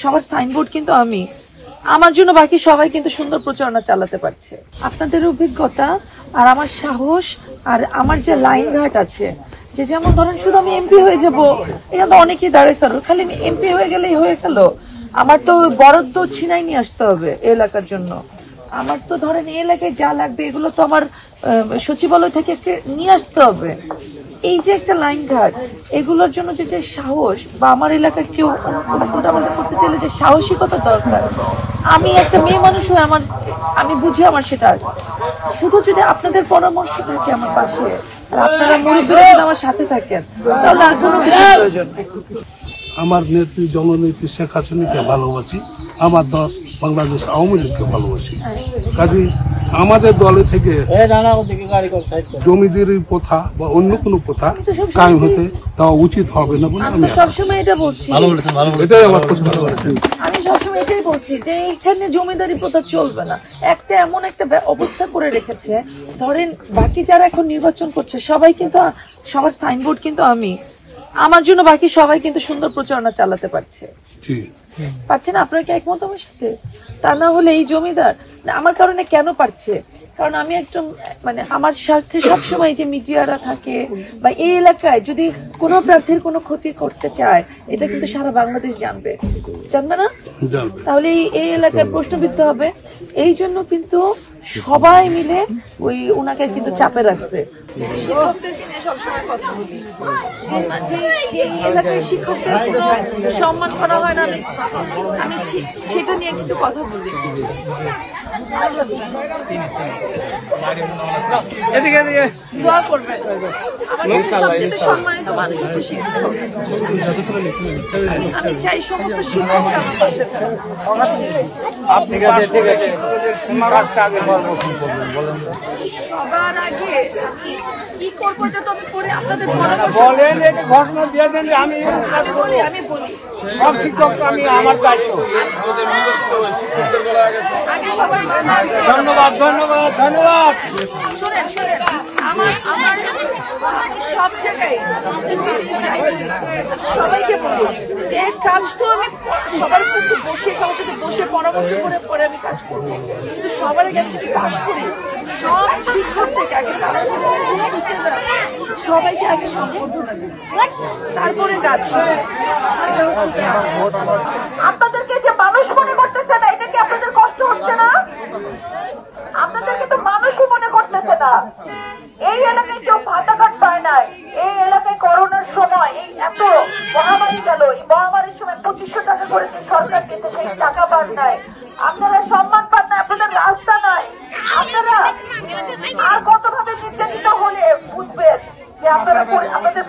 সবার সাইনবোর্ড কিন্তু আমি। আমার জন্য বাকি সবাই কিন্তু সুন্দর প্রচারণা চালাতে পারছে। আপনাদের অভিজ্ঞতা আর আমার সাহস আর আমার যে লাইন ঘাট আছে, যে যেমন ধরেন শুধু আমি এমপি হয়ে যাব এটা তো অনেকেই দাঁড়ায় স্যার খালি আমি এমপি হয়ে গেলেই হয়ে গেল। আমার তো বরাদ্দ ছিনাই নিয়ে আসতে হবে এলাকার জন্য। আমার তো ধরেন এলাকায় যা লাগবে, এগুলো তো আমার সচিবালয় থেকে নিয়ে আসতে হবে। এই যে একটা লাইন ঘাট, এগুলোর জন্য যে যে সাহস বা আমার এলাকায় কেউ চাইলে যে সাহসিকতা দরকার। আমি একটা মেয়ে মানুষ হয়ে আমার আমি বুঝি আমার সেটা আছে। শুধু যদি আপনাদের পরামর্শ থাকে আমার পাশে আপনারা মুরব্বীরা আমার সাথে থাকেন, তাহলে আর কোনো প্রয়োজন আমার নেত্রী, জননেত্রী শেখ হাসিনাকে ভালোবাসি। আমার দশ বাংলাদেশ আওয়ামী লীগকে ভালোবাসি। কাজে আমাদের দলে থেকে জমিদারি প্রথা বা অন্য কোনো প্রথা কায়েম হতে দেওয়া উচিত হবে না বলে আমি সবসময় এটা বলছি। এটাই আমার আমি সবসময় এটাই বলছি যে এখানে জমিদারি প্রথা চলবে না। একটা এমন একটা ব্য- অবস্থা করে রেখেছে। ধরেন বাকি যারা এখন নির্বাচন করছে সবাই কিন্তু সবার সাইনবোর্ড কিন্তু আমি। আমার জন্য বাকি সবাই কিন্তু সুন্দর প্রচারণা চালাতে পারছে। জি। পারছে না? আপনারা কি একমত আমার সাথে? তা না হলে এই জমিদার আমার কারণে কেন পারছে? কারণ আমি একজন মানে আমার স্বার্থে সবসময় যে মিডিয়ারা থাকে বা এই এলাকায় যদি কোনো প্রার্থীর কোনো ক্ষতি করতে চায় এটা কিন্তু সারা বাংলাদেশ জানবে। জানবে না? তাহলে এই- এলাকায় প্রশ্নবিদ্ধ হবে। এই জন্য কিন্তু সবাই মিলে ওই ওনাকে কিন্তু চাপে রাখছে। শিক্ষকদেরকে নিয়ে সবসময় কথা বলি। যে এলাকায় শিক্ষকদের সম্মান করা হয় না আমি আমি সেটা নিয়ে কিন্তু কথা বলি। এদিকে এদিকে। দোয়া করবেন আমার সবচেয়ে সম্মানিত মানুষ হচ্ছে শিক্ষক। আমি- চাই সমস্ত শিক্ষকরা আমার পাশে বলেন সবার আগে কি করব তো আমি পরে আপনাদের বলেন একটু ঘোষণা দিয়ে দেন আমি আমি বলি আমি বলি। সব শিক্ষক আমি আমার দায়িত্ব। মাথা আগে ধন্যবাদ ধন্যবাদ ধন্যবাদ। শোনেন শোনেন আমার আমার সব জায়গায় সবাইকে বলি যে কাজ তো আমি সবার কাছে বসে সবার সাথে বসে পরামর্শ করে পরে আমি কাজ করব। কিন্তু সবার আগে আমি যদি কাজ করি সব শিক্ষক থেকে আগে সবাইকে আগে সম্বোধনা দিই। তারপরে কাজ আপনাদেরকে যে মানুষ মনে করতেছে না এটা কি আপনাদের কষ্ট হচ্ছে না আপনাদেরকে তো মানুষই মনে করতেছে না এই এলাকায় কেউ ভাতা কাট পায় নাই। এই এলাকায় করোনার সময় এই এত মহামারী গেল। এই মহামারীর সময় পঁচিশশো টাকা করে যে সরকার দিয়েছে, সেই টাকা পান নাই। আপনারা সম্মান পান না আপনাদের রাস্তা নাই। আপনারা আর কতভাবে নির্যাতিত হলে বুঝবেন যে আপনারা আপনাদের আপনাদের